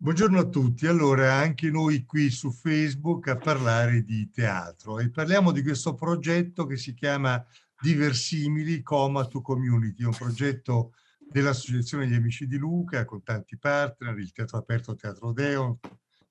Buongiorno a tutti. Allora, anche noi qui su Facebook a parlare di teatro e parliamo di questo progetto che si chiama Diversimili Coma to Community, un progetto dell'Associazione degli Amici di Luca con tanti partner, il Teatro Aperto Teatro Deon,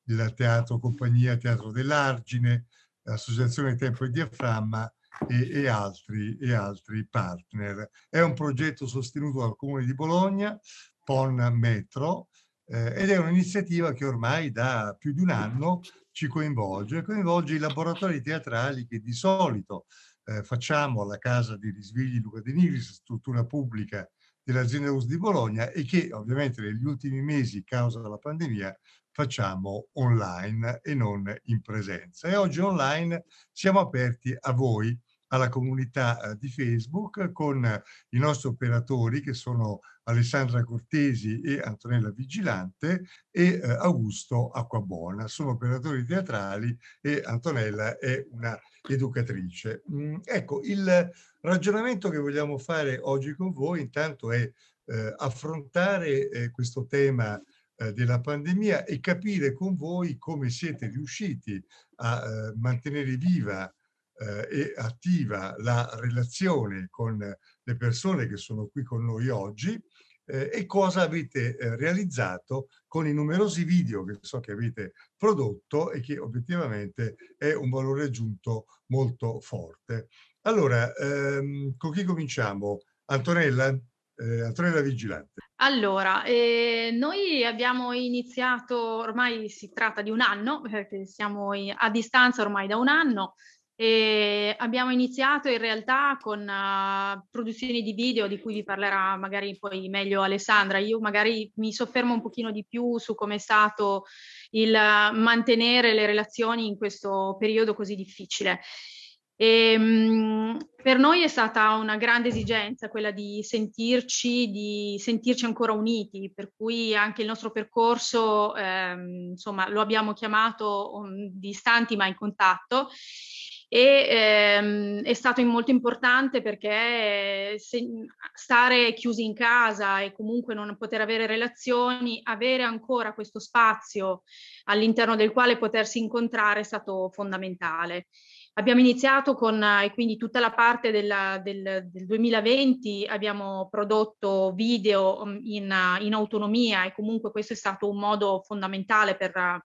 il Teatro Compagnia Teatro dell'Argine, l'Associazione Tempo e Diaframma e, e, altri, e altri partner. È un progetto sostenuto dal Comune di Bologna, PON Metro, eh, ed è un'iniziativa che ormai da più di un anno ci coinvolge, coinvolge i laboratori teatrali che di solito eh, facciamo alla Casa di Risvegli Luca De Nigris, struttura pubblica dell'azienda US di Bologna e che ovviamente negli ultimi mesi, causa della pandemia, facciamo online e non in presenza. E oggi online siamo aperti a voi alla comunità eh, di Facebook con i nostri operatori che sono Alessandra Cortesi e Antonella Vigilante e eh, Augusto Acquabuona. Sono operatori teatrali e Antonella è una educatrice. Mm, ecco, il ragionamento che vogliamo fare oggi con voi intanto è eh, affrontare eh, questo tema eh, della pandemia e capire con voi come siete riusciti a eh, mantenere viva eh, e attiva la relazione con le persone che sono qui con noi oggi eh, e cosa avete eh, realizzato con i numerosi video che so che avete prodotto e che obiettivamente è un valore aggiunto molto forte. Allora, ehm, con chi cominciamo? Antonella? Eh, Antonella Vigilante. Allora, eh, noi abbiamo iniziato, ormai si tratta di un anno, perché siamo a distanza ormai da un anno, e abbiamo iniziato in realtà con uh, produzioni di video di cui vi parlerà magari poi meglio Alessandra. Io magari mi soffermo un pochino di più su come è stato il uh, mantenere le relazioni in questo periodo così difficile. E, um, per noi è stata una grande esigenza quella di sentirci, di sentirci ancora uniti, per cui anche il nostro percorso, ehm, insomma, lo abbiamo chiamato um, distanti ma in contatto e ehm, è stato molto importante perché se, stare chiusi in casa e comunque non poter avere relazioni, avere ancora questo spazio all'interno del quale potersi incontrare è stato fondamentale. Abbiamo iniziato con, e quindi tutta la parte della, del, del, 2020 abbiamo prodotto video mm, in, in autonomia e comunque questo è stato un modo fondamentale per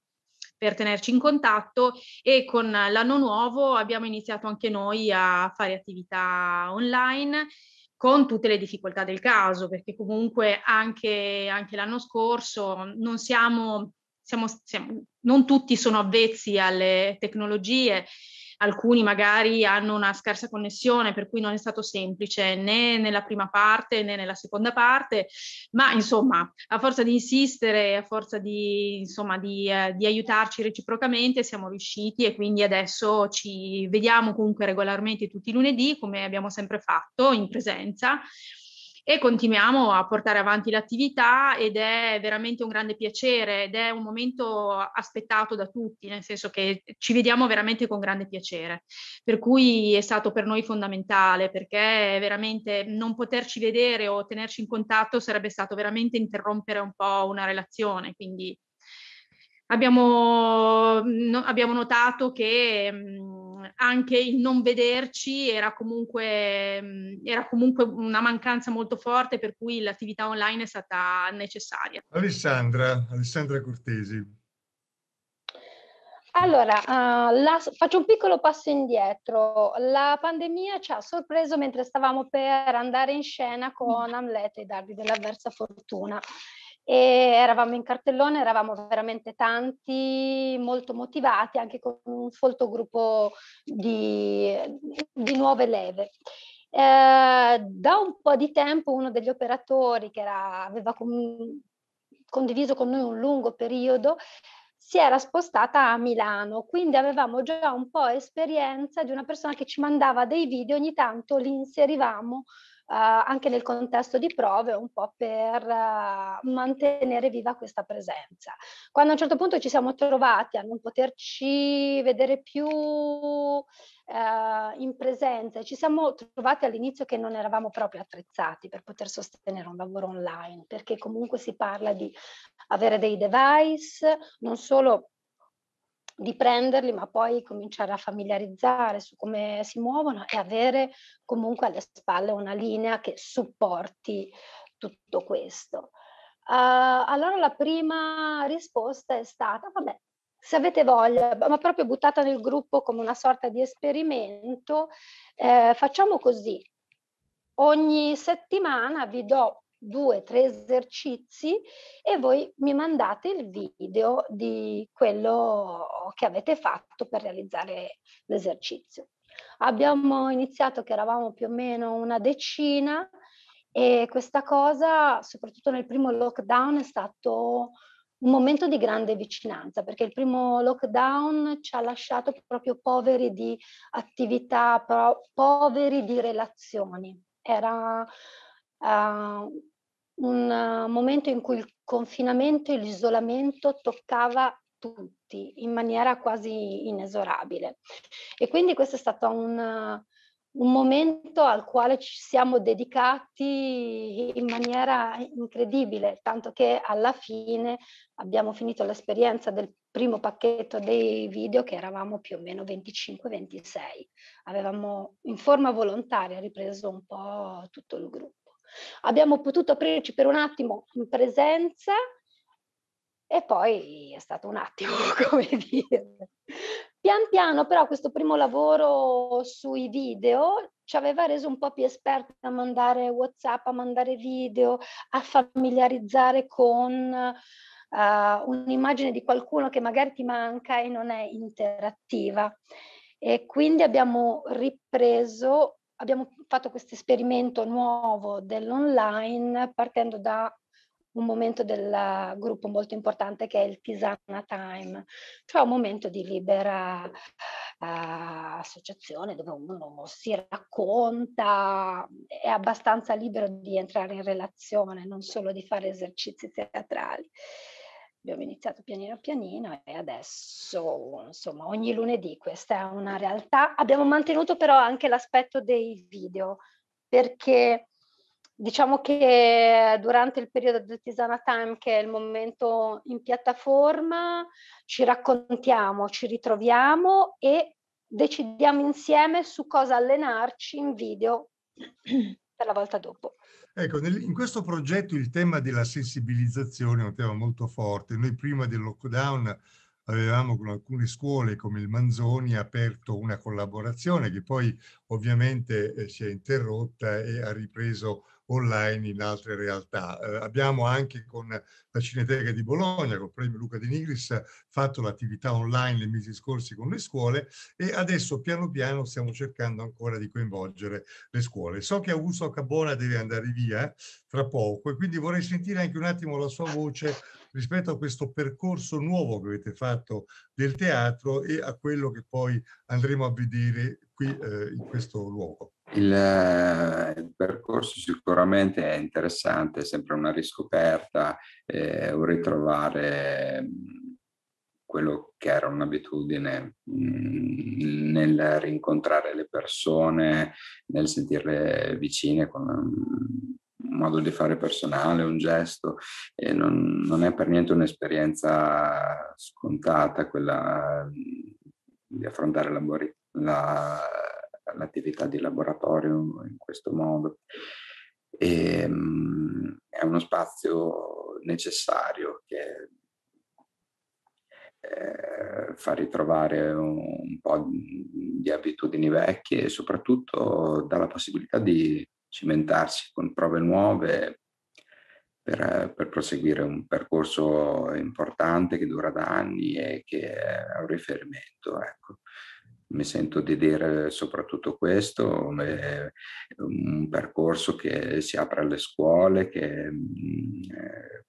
per tenerci in contatto e con l'anno nuovo abbiamo iniziato anche noi a fare attività online con tutte le difficoltà del caso, perché comunque anche, anche l'anno scorso non siamo, siamo, siamo, non tutti sono avvezzi alle tecnologie, alcuni magari hanno una scarsa connessione, per cui non è stato semplice né nella prima parte né nella seconda parte, ma insomma, a forza di insistere, a forza di, insomma, di, eh, di aiutarci reciprocamente, siamo riusciti e quindi adesso ci vediamo comunque regolarmente tutti i lunedì, come abbiamo sempre fatto, in presenza e continuiamo a portare avanti l'attività ed è veramente un grande piacere ed è un momento aspettato da tutti, nel senso che ci vediamo veramente con grande piacere. Per cui è stato per noi fondamentale perché veramente non poterci vedere o tenerci in contatto sarebbe stato veramente interrompere un po' una relazione, quindi abbiamo, no, abbiamo notato che mh, anche il non vederci era comunque, mm, era comunque una mancanza molto forte per cui l'attività online è stata necessaria. Alessandra, Alessandra Cortesi. Allora, uh, la, faccio un piccolo passo indietro. La pandemia ci ha sorpreso mentre stavamo per andare in scena con Amleto e i dardi dell'avversa fortuna e eravamo in cartellone, eravamo veramente tanti, molto motivati, anche con un folto gruppo di, di nuove leve. Eh, da un po' di tempo uno degli operatori che era, aveva con, condiviso con noi un lungo periodo si era spostata a Milano, quindi avevamo già un po' esperienza di una persona che ci mandava dei video, ogni tanto li inserivamo anche nel contesto di prove, un po' per uh, mantenere viva questa presenza. Quando a un certo punto ci siamo trovati a non poterci vedere più uh, in presenza e ci siamo trovati all'inizio che non eravamo proprio attrezzati per poter sostenere un lavoro online, perché comunque si parla di avere dei device, non solo di prenderli, ma poi cominciare a familiarizzare su come si muovono e avere comunque alle spalle una linea che supporti tutto questo. Uh, allora la prima risposta è stata, vabbè, se avete voglia, ma proprio buttata nel gruppo come una sorta di esperimento, eh, facciamo così. Ogni settimana vi do due, tre esercizi e voi mi mandate il video di quello che avete fatto per realizzare l'esercizio. Abbiamo iniziato che eravamo più o meno una decina e questa cosa, soprattutto nel primo lockdown, è stato un momento di grande vicinanza perché il primo lockdown ci ha lasciato proprio poveri di attività, poveri di relazioni. Era uh, un uh, momento in cui il confinamento e l'isolamento toccava tutti in maniera quasi inesorabile. E quindi questo è stato un, un momento al quale ci siamo dedicati in maniera incredibile, tanto che alla fine abbiamo finito l'esperienza del primo pacchetto dei video che eravamo più o meno 25-26. Avevamo in forma volontaria ripreso un po' tutto il gruppo. Abbiamo potuto aprirci per un attimo in presenza e poi è stato un attimo, come dire. Pian piano però questo primo lavoro sui video ci aveva reso un po' più esperti a mandare WhatsApp, a mandare video, a familiarizzare con uh, un'immagine di qualcuno che magari ti manca e non è interattiva. E quindi abbiamo ripreso abbiamo fatto questo esperimento nuovo dell'online partendo da un momento del gruppo molto importante che è il Tisana Time, cioè un momento di libera uh, associazione dove uno si racconta, è abbastanza libero di entrare in relazione, non solo di fare esercizi teatrali abbiamo iniziato pianino pianino e adesso insomma ogni lunedì questa è una realtà. Abbiamo mantenuto però anche l'aspetto dei video perché diciamo che durante il periodo del Tisana Time che è il momento in piattaforma ci raccontiamo, ci ritroviamo e decidiamo insieme su cosa allenarci in video per la volta dopo. Ecco, nel, in questo progetto il tema della sensibilizzazione è un tema molto forte. Noi prima del lockdown avevamo con alcune scuole come il Manzoni aperto una collaborazione che poi ovviamente eh, si è interrotta e ha ripreso online in altre realtà. Eh, abbiamo anche con la Cineteca di Bologna, con il premio Luca De Nigris, fatto l'attività online nei mesi scorsi con le scuole e adesso piano piano stiamo cercando ancora di coinvolgere le scuole. So che Augusto Cabona deve andare via tra poco e quindi vorrei sentire anche un attimo la sua voce rispetto a questo percorso nuovo che avete fatto del teatro e a quello che poi andremo a vedere qui eh, in questo luogo. Il, il, percorso sicuramente è interessante, è sempre una riscoperta, eh, un ritrovare quello che era un'abitudine mh, nel rincontrare le persone, nel sentirle vicine con un modo di fare personale, un gesto, e non, non è per niente un'esperienza scontata quella di affrontare la, la l'attività di laboratorio in questo modo. E, um, è uno spazio necessario che eh, fa ritrovare un, un po' di, di abitudini vecchie e soprattutto dà la possibilità di cimentarsi con prove nuove per, per, proseguire un percorso importante che dura da anni e che è un riferimento. Ecco mi sento di dire soprattutto questo, è un percorso che si apre alle scuole, che mm, eh,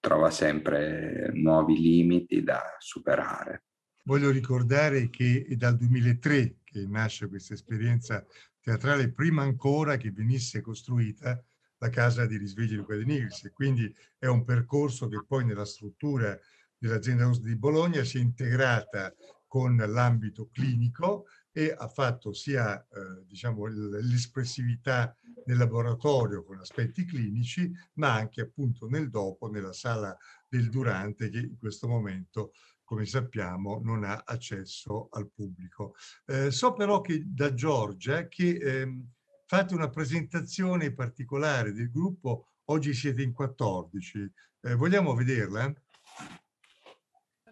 trova sempre nuovi limiti da superare. Voglio ricordare che è dal 2003 che nasce questa esperienza teatrale prima ancora che venisse costruita la casa di risveglio di Luca De Nigris e quindi è un percorso che poi nella struttura dell'azienda di Bologna si è integrata con l'ambito clinico e ha fatto sia eh, diciamo, l'espressività nel laboratorio con aspetti clinici, ma anche appunto nel dopo, nella sala del durante che in questo momento, come sappiamo, non ha accesso al pubblico. Eh, so però che da Giorgia che eh, fate una presentazione particolare del gruppo, oggi siete in 14, eh, vogliamo vederla?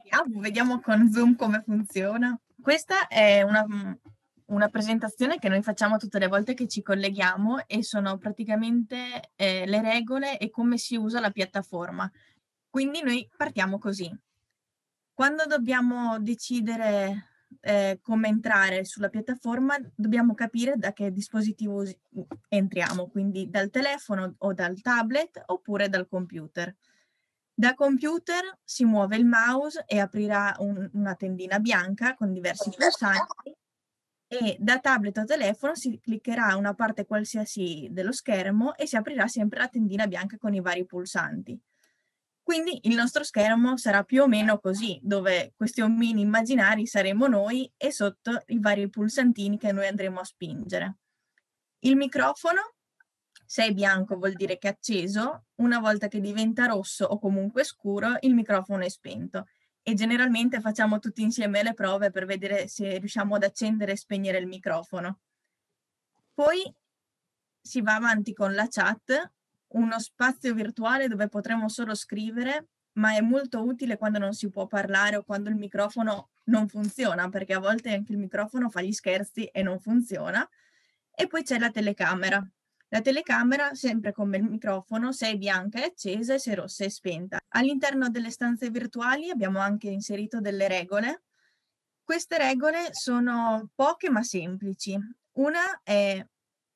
Vediamo, vediamo con Zoom come funziona. Questa è una, una, presentazione che noi facciamo tutte le volte che ci colleghiamo e sono praticamente eh, le regole e come si usa la piattaforma. Quindi noi partiamo così. Quando dobbiamo decidere eh, come entrare sulla piattaforma, dobbiamo capire da che dispositivo entriamo, quindi dal telefono o dal tablet oppure dal computer. Da computer si muove il mouse e aprirà un, una tendina bianca con diversi pulsanti e da tablet o telefono si cliccherà una parte qualsiasi dello schermo e si aprirà sempre la tendina bianca con i vari pulsanti. Quindi il nostro schermo sarà più o meno così, dove questi omini immaginari saremo noi e sotto i vari pulsantini che noi andremo a spingere. Il microfono se è bianco vuol dire che è acceso, una volta che diventa rosso o comunque scuro il microfono è spento e generalmente facciamo tutti insieme le prove per vedere se riusciamo ad accendere e spegnere il microfono. Poi si va avanti con la chat, uno spazio virtuale dove potremo solo scrivere, ma è molto utile quando non si può parlare o quando il microfono non funziona, perché a volte anche il microfono fa gli scherzi e non funziona. E poi c'è la telecamera, la telecamera, sempre come il microfono, se è bianca è accesa e se rossa è spenta. All'interno delle stanze virtuali abbiamo anche inserito delle regole. Queste regole sono poche ma semplici. Una è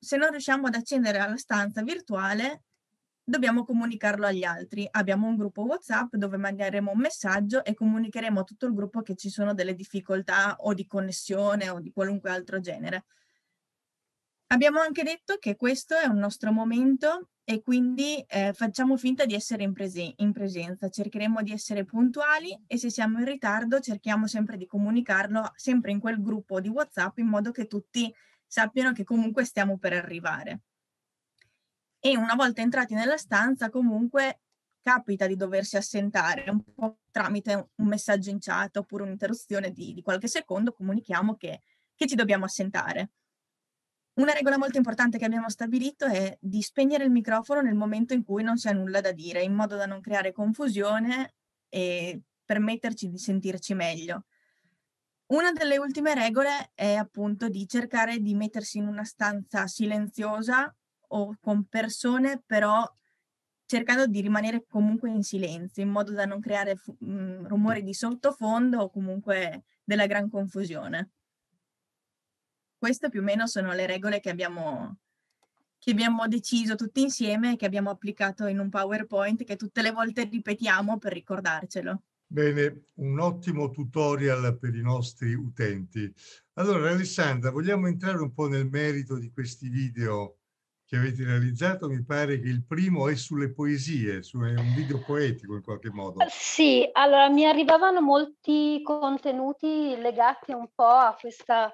se non riusciamo ad accendere la stanza virtuale, dobbiamo comunicarlo agli altri. Abbiamo un gruppo WhatsApp dove manderemo un messaggio e comunicheremo a tutto il gruppo che ci sono delle difficoltà o di connessione o di qualunque altro genere. Abbiamo anche detto che questo è un nostro momento e quindi eh, facciamo finta di essere in, presen in, presenza, cercheremo di essere puntuali e se siamo in ritardo cerchiamo sempre di comunicarlo sempre in quel gruppo di WhatsApp in modo che tutti sappiano che comunque stiamo per arrivare. E una volta entrati nella stanza comunque capita di doversi assentare un po' tramite un messaggio in chat oppure un'interruzione di, di, qualche secondo comunichiamo che, che ci dobbiamo assentare. Una regola molto importante che abbiamo stabilito è di spegnere il microfono nel momento in cui non si ha nulla da dire, in modo da non creare confusione e permetterci di sentirci meglio. Una delle ultime regole è appunto di cercare di mettersi in una stanza silenziosa o con persone, però cercando di rimanere comunque in silenzio, in modo da non creare mh, rumori di sottofondo o comunque della gran confusione. Queste più o meno sono le regole che abbiamo, che abbiamo deciso tutti insieme e che abbiamo applicato in un PowerPoint che tutte le volte ripetiamo per ricordarcelo. Bene, un ottimo tutorial per i nostri utenti. Allora Alessandra, vogliamo entrare un po' nel merito di questi video che avete realizzato? Mi pare che il primo è sulle poesie, è un video poetico in qualche modo. Sì, allora mi arrivavano molti contenuti legati un po' a questa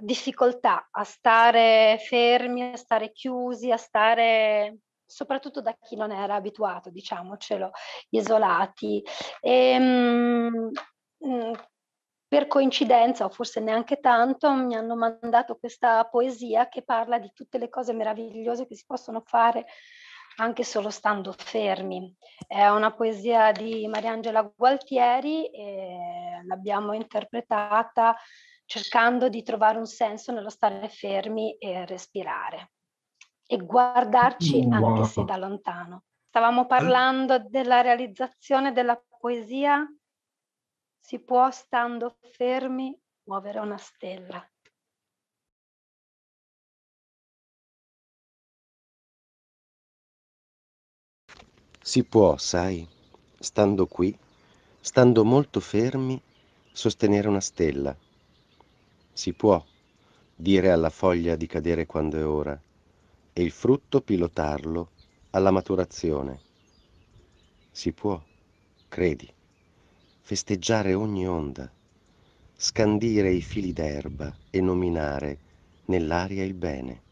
difficoltà a stare fermi, a stare chiusi, a stare soprattutto da chi non era abituato, diciamocelo, isolati. E, ehm, mh, per coincidenza, o forse neanche tanto, mi hanno mandato questa poesia che parla di tutte le cose meravigliose che si possono fare anche solo stando fermi. È una poesia di Mariangela Gualtieri e l'abbiamo interpretata cercando di trovare un senso nello stare fermi e respirare e guardarci wow. anche se da lontano. Stavamo parlando della realizzazione della poesia. Si può, stando fermi, muovere una stella. Si può, sai, stando qui, stando molto fermi, sostenere una stella si può, dire alla foglia di cadere quando è ora e il frutto pilotarlo alla maturazione. Si può, credi, festeggiare ogni onda, scandire i fili d'erba e nominare nell'aria il bene,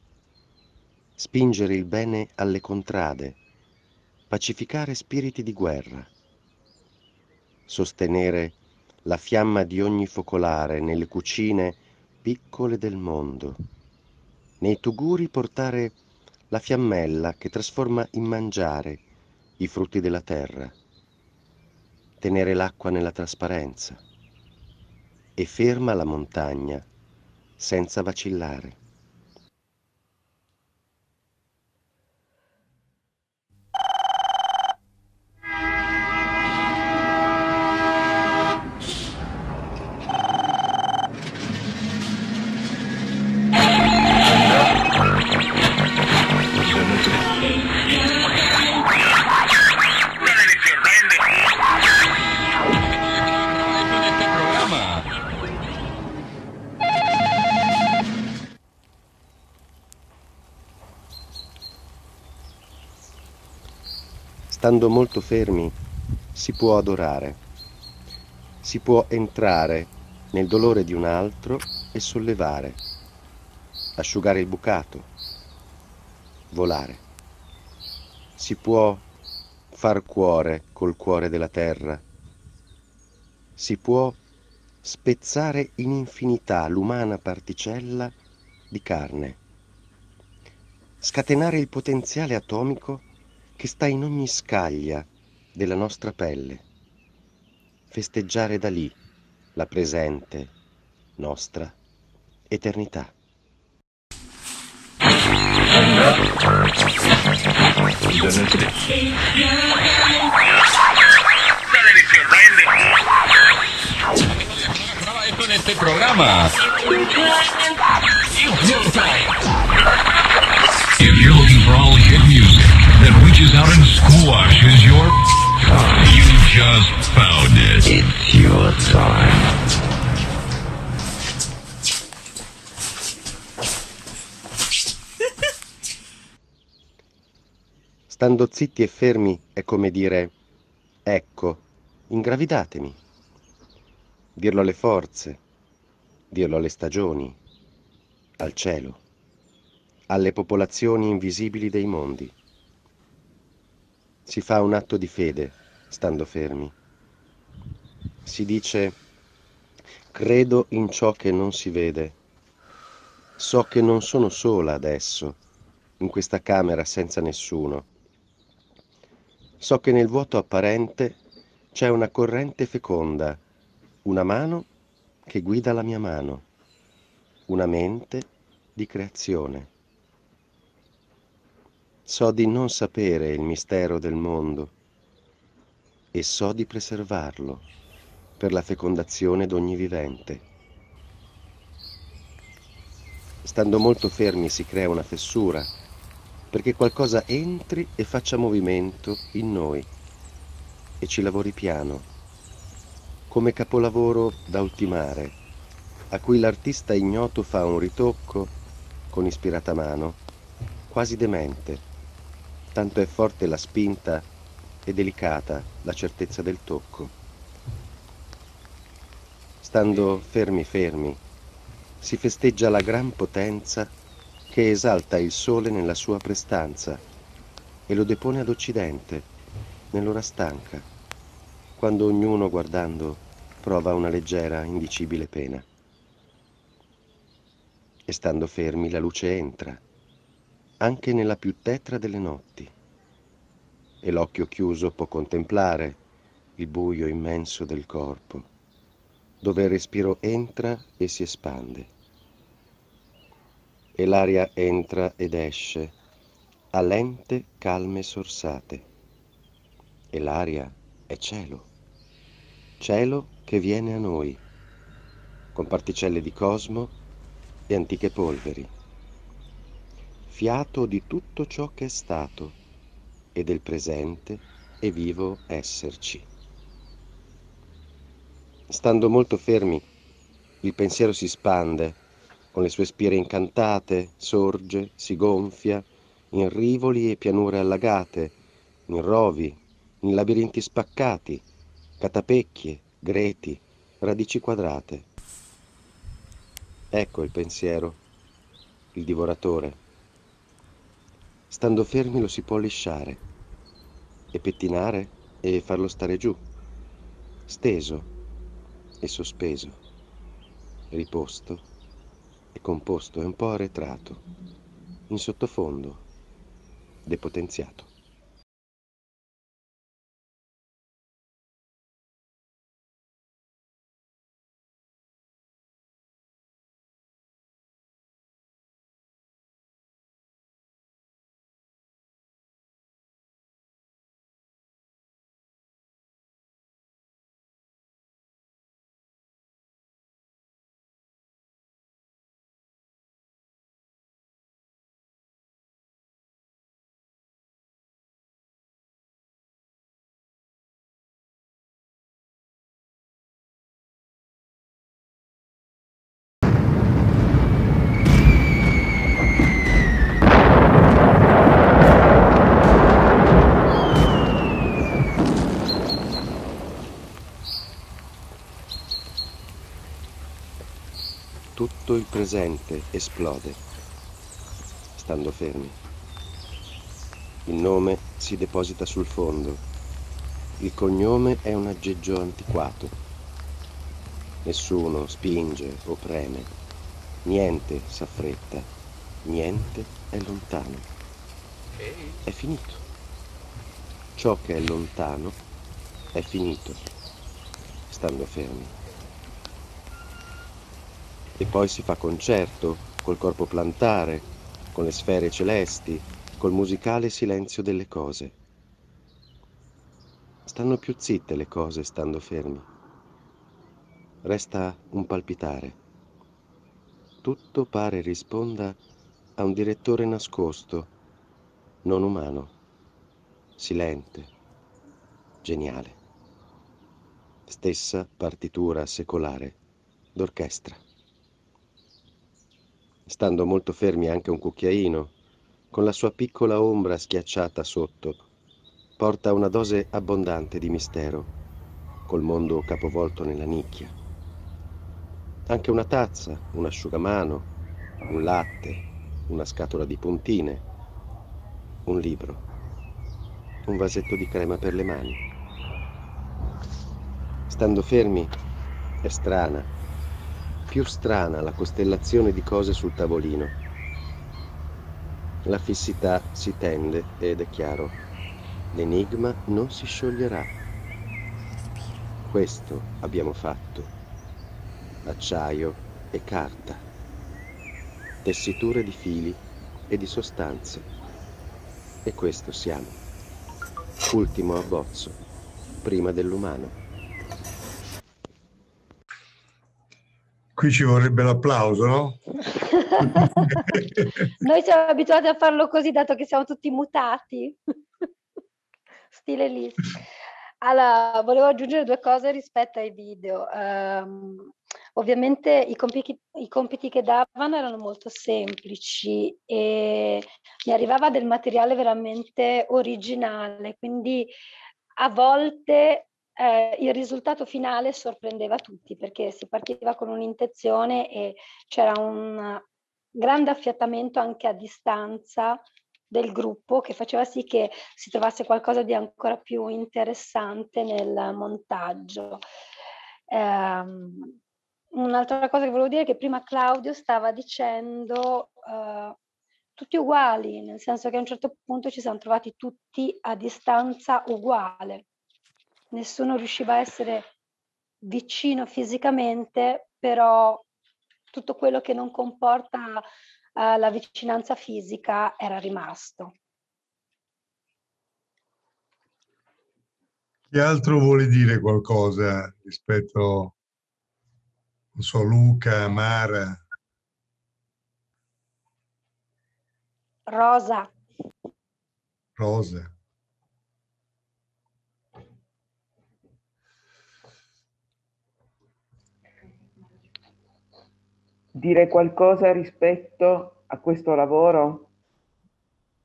spingere il bene alle contrade, pacificare spiriti di guerra, sostenere la fiamma di ogni focolare nelle cucine piccole del mondo, nei tuguri portare la fiammella che trasforma in mangiare i frutti della terra, tenere l'acqua nella trasparenza. E ferma la montagna senza vacillare. Stando molto fermi si può adorare, si può entrare nel dolore di un altro e sollevare, asciugare il bucato, volare. Si può far cuore col cuore della terra, si può spezzare in infinità l'umana particella di carne, scatenare il potenziale atomico che sta in ogni scaglia della nostra pelle, festeggiare da lì la presente nostra eternità. con este programa. If you're looking for all hit music that reaches out and squashes your... You just found it. It's your time. Stando zitti e fermi è come dire, ecco, ingravidatemi. Dirlo alle forze, dirlo alle stagioni, al cielo, alle popolazioni invisibili dei mondi. Si fa un atto di fede, stando fermi. Si dice, credo in ciò che non si vede. So che non sono sola adesso, in questa camera senza nessuno So che nel vuoto apparente c'è una corrente feconda, una mano che guida la mia mano, una mente di creazione. So di non sapere il mistero del mondo e so di preservarlo per la fecondazione d'ogni vivente. Stando molto fermi si crea una fessura perché qualcosa entri e faccia movimento in noi e ci lavori piano, come capolavoro da ultimare, a cui l'artista ignoto fa un ritocco con ispirata mano, quasi demente, tanto è forte la spinta e delicata la certezza del tocco. Stando fermi fermi, si festeggia la gran potenza che esalta il sole nella sua prestanza e lo depone ad occidente, nell'ora stanca, quando ognuno guardando prova una leggera, indicibile pena. E stando fermi la luce entra, anche nella più tetra delle notti, e l'occhio chiuso può contemplare il buio immenso del corpo, dove il respiro entra e si espande. E l'aria entra ed esce a lente calme sorsate. E l'aria è cielo, cielo che viene a noi, con particelle di cosmo e antiche polveri, fiato di tutto ciò che è stato e del presente e vivo esserci. Stando molto fermi, il pensiero si spande con le sue spire incantate, sorge, si gonfia, in rivoli e pianure allagate, in rovi, in labirinti spaccati, catapecchie, greti, radici quadrate. Ecco il pensiero, il divoratore. Stando fermi lo si può lisciare e pettinare e farlo stare giù, steso e sospeso, riposto e composto e un po' arretrato, in sottofondo, depotenziato. Tutto il presente esplode, stando fermi. Il nome si deposita sul fondo. Il cognome è un aggeggio antiquato. Nessuno spinge o preme. Niente s'affretta. Niente è lontano. È finito. Ciò che è lontano è finito, stando fermi e poi si fa concerto col corpo plantare, con le sfere celesti, col musicale silenzio delle cose. Stanno più zitte le cose stando fermi. Resta un palpitare. Tutto pare risponda a un direttore nascosto, non umano, silente, geniale. Stessa partitura secolare d'orchestra stando molto fermi anche un cucchiaino, con la sua piccola ombra schiacciata sotto, porta una dose abbondante di mistero, col mondo capovolto nella nicchia. Anche una tazza, un asciugamano, un latte, una scatola di puntine, un libro, un vasetto di crema per le mani. Stando fermi, è strana, più strana la costellazione di cose sul tavolino. La fissità si tende ed è chiaro, l'enigma non si scioglierà. Questo abbiamo fatto. Acciaio e carta. Tessiture di fili e di sostanze. E questo siamo. Ultimo abbozzo, prima dell'umano. Qui ci vorrebbe l'applauso, no? Noi siamo abituati a farlo così, dato che siamo tutti mutati. Stile lì. Allora, volevo aggiungere due cose rispetto ai video. Um, ovviamente i compiti, i compiti, che davano erano molto semplici e mi arrivava del materiale veramente originale, quindi a volte eh, il risultato finale sorprendeva tutti perché si partiva con un'intenzione e c'era un grande affiatamento anche a distanza del gruppo che faceva sì che si trovasse qualcosa di ancora più interessante nel montaggio. Um, un'altra cosa che volevo dire è che prima Claudio stava dicendo uh, tutti uguali, nel senso che a un certo punto ci siamo trovati tutti a distanza uguale nessuno riusciva a essere vicino fisicamente, però tutto quello che non comporta uh, la vicinanza fisica era rimasto. Chi altro vuole dire qualcosa rispetto, non so, Luca, Mara? Rosa. Rosa. Dire qualcosa rispetto a questo lavoro?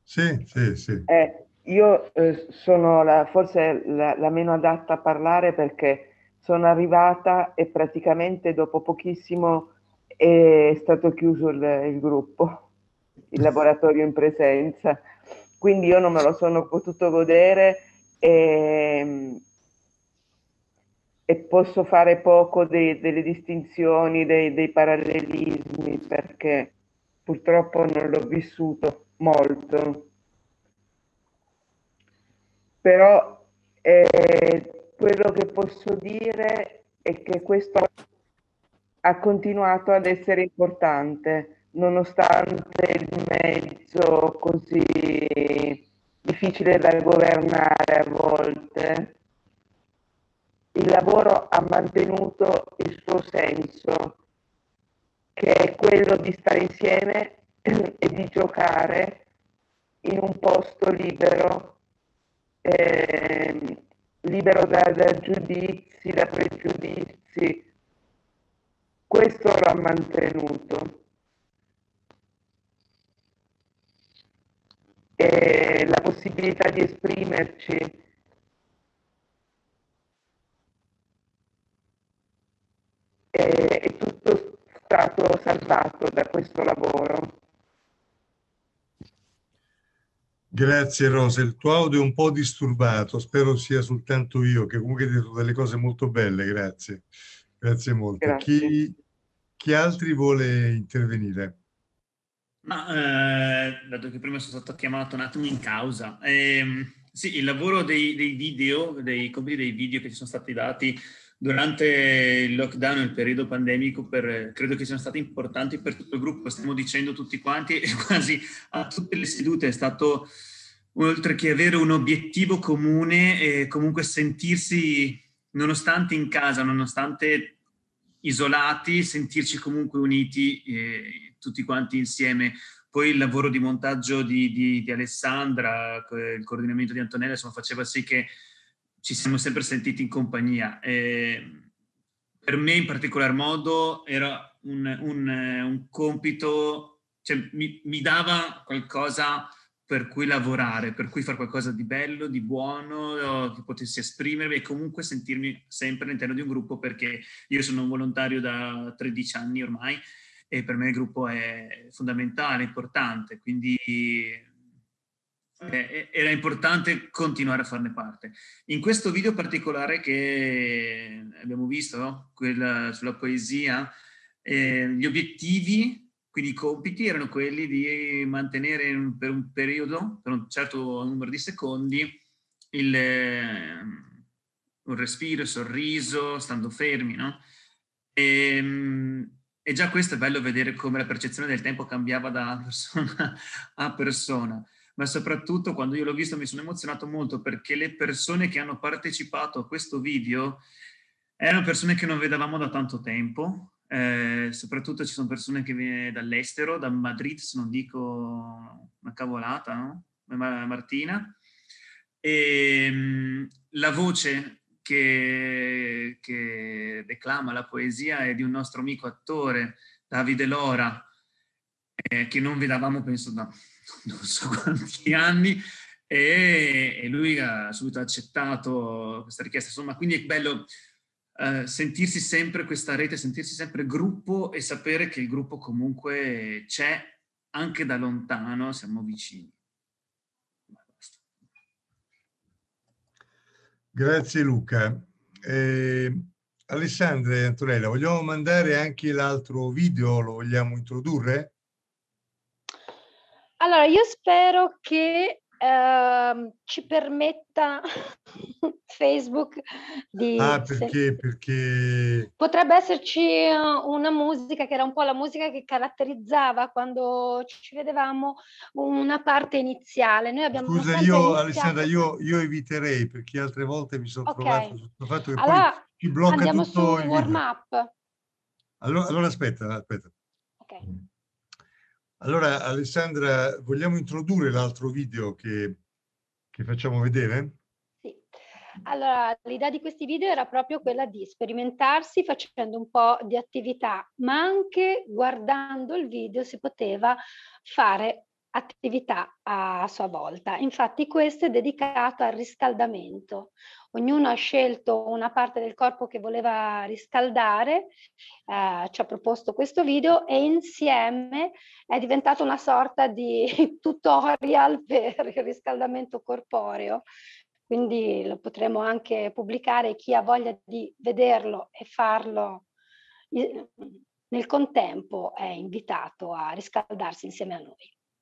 Sì, sì, sì. Eh, io eh, sono la, forse la, la, meno adatta a parlare perché sono arrivata e praticamente dopo pochissimo è stato chiuso il, il gruppo, il laboratorio in presenza. Quindi io non me lo sono potuto godere e, e posso fare poco dei, delle distinzioni, dei, dei parallelismi perché purtroppo non l'ho vissuto molto però eh, quello che posso dire è che questo ha continuato ad essere importante nonostante il mezzo così difficile da governare a volte. Il lavoro ha mantenuto il suo senso, che è quello di stare insieme e di giocare in un posto libero eh, libero da, da giudizi, da pregiudizi. Questo l'ha mantenuto. E la possibilità di esprimerci è, è tutto stato salvato da questo lavoro. Grazie Rosa, il tuo audio è un po' disturbato, spero sia soltanto io, che comunque hai detto delle cose molto belle, grazie. Grazie molto. Grazie. Chi, chi, altri vuole intervenire? Ma, eh, dato che prima sono stato chiamato un attimo in causa, ehm, sì, il lavoro dei, dei, video, dei compiti dei video che ci sono stati dati durante il lockdown, il periodo pandemico, per, credo che siano stati importanti per tutto il gruppo, stiamo dicendo tutti quanti e quasi a tutte le sedute è stato, oltre che avere un obiettivo comune, e comunque sentirsi, nonostante in casa, nonostante isolati, sentirci comunque uniti eh, tutti quanti insieme. Poi il lavoro di montaggio di, di, di Alessandra, il coordinamento di Antonella, insomma, faceva sì che ci siamo sempre sentiti in compagnia. E per me in particolar modo era un, un, un compito, cioè mi, mi, dava qualcosa per cui lavorare, per cui fare qualcosa di bello, di buono, che potessi esprimermi e comunque sentirmi sempre all'interno di un gruppo perché io sono un volontario da 13 anni ormai e per me il gruppo è fondamentale, importante, quindi eh, era importante continuare a farne parte. In questo video particolare che abbiamo visto, no? Quella sulla poesia, eh, gli obiettivi, quindi i compiti, erano quelli di mantenere un, per un periodo, per un certo numero di secondi, il, eh, un respiro, il sorriso, stando fermi, no? E, ehm, e già questo è bello vedere come la percezione del tempo cambiava da persona a persona ma soprattutto quando io l'ho visto mi sono emozionato molto perché le persone che hanno partecipato a questo video erano persone che non vedevamo da tanto tempo, eh, soprattutto ci sono persone che vengono dall'estero, da Madrid, se non dico una cavolata, no? Martina. E ehm, la voce che, che declama la poesia è di un nostro amico attore, Davide Lora, eh, che non vedavamo penso da non so quanti anni e, e, lui ha subito accettato questa richiesta. Insomma, quindi è bello eh, sentirsi sempre questa rete, sentirsi sempre gruppo e sapere che il gruppo comunque c'è anche da lontano, siamo vicini. Grazie Luca. Eh, Alessandra e Antonella, vogliamo mandare anche l'altro video, lo vogliamo introdurre? Allora, io spero che uh, ci permetta Facebook di... Ah, perché? Perché... Potrebbe esserci una musica che era un po' la musica che caratterizzava quando ci vedevamo una parte iniziale. Noi abbiamo Scusa, io iniziato... Alessandra, io, io, eviterei perché altre volte mi sono okay. trovato sul fatto che allora, poi ci blocca tutto su warm up. Allora, allora aspetta, aspetta. Ok. Allora, Alessandra, vogliamo introdurre l'altro video che, che facciamo vedere? Sì. Allora, l'idea di questi video era proprio quella di sperimentarsi facendo un po' di attività, ma anche guardando il video si poteva fare attività a sua volta. Infatti questo è dedicato al riscaldamento. Ognuno ha scelto una parte del corpo che voleva riscaldare, eh, ci ha proposto questo video e insieme è diventato una sorta di tutorial per il riscaldamento corporeo. Quindi lo potremo anche pubblicare, chi ha voglia di vederlo e farlo nel contempo è invitato a riscaldarsi insieme a noi.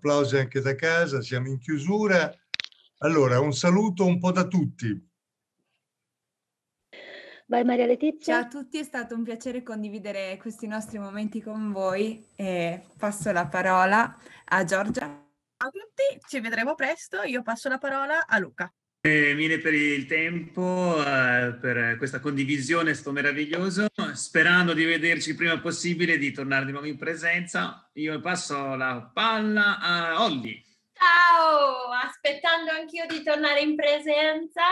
applausi anche da casa, siamo in chiusura. Allora, un saluto un po' da tutti. Vai Maria Letizia. Ciao a tutti, è stato un piacere condividere questi nostri momenti con voi e passo la parola a Giorgia. Ciao a tutti, ci vedremo presto. Io passo la parola a Luca. Eh, mille per il tempo, eh, per questa condivisione, è stato meraviglioso. Sperando di vederci il prima possibile, di tornare di nuovo in presenza. Io passo la palla a Olli. Ciao, aspettando anch'io di tornare in presenza,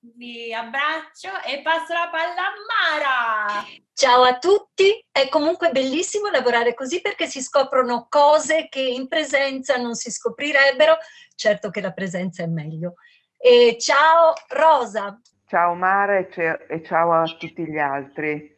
vi abbraccio e passo la palla a Mara. Ciao a tutti, è comunque bellissimo lavorare così perché si scoprono cose che in presenza non si scoprirebbero, certo che la presenza è meglio. E ciao Rosa. Ciao Mara e cia- e ciao a tutti gli altri.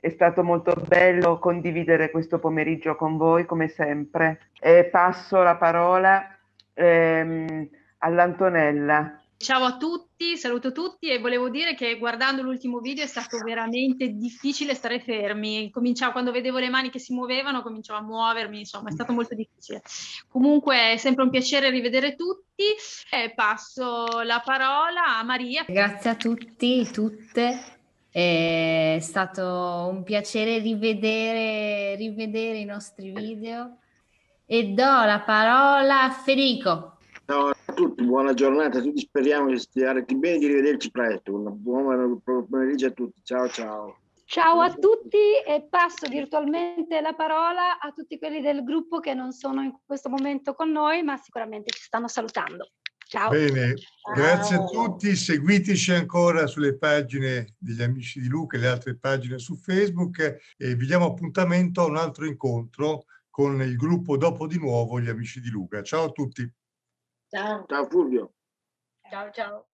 È stato molto bello condividere questo pomeriggio con voi, come sempre. E passo la parola ehm, all'Antonella. Ciao a tutti, saluto tutti e volevo dire che guardando l'ultimo video è stato veramente difficile stare fermi. Cominciavo, quando vedevo le mani che si muovevano, cominciavo a muovermi, insomma, è stato molto difficile. Comunque è sempre un piacere rivedere tutti e passo la parola a Maria. Grazie a tutti, tutte. È stato un piacere rivedere, rivedere i nostri video e do la parola a Federico. Ciao tutti, buona giornata a tutti, speriamo di stare bene e di rivederci presto. Un buon pomeriggio a tutti, ciao ciao. Ciao a tutti e passo virtualmente la parola a tutti quelli del gruppo che non sono in questo momento con noi, ma sicuramente ci stanno salutando. Ciao. Bene, grazie a tutti. Seguiteci ancora sulle pagine degli amici di Luca e le altre pagine su Facebook e vi diamo appuntamento a un altro incontro con il gruppo Dopo di nuovo gli amici di Luca. Ciao a tutti. Ciao Fulvio. Ciao ciao.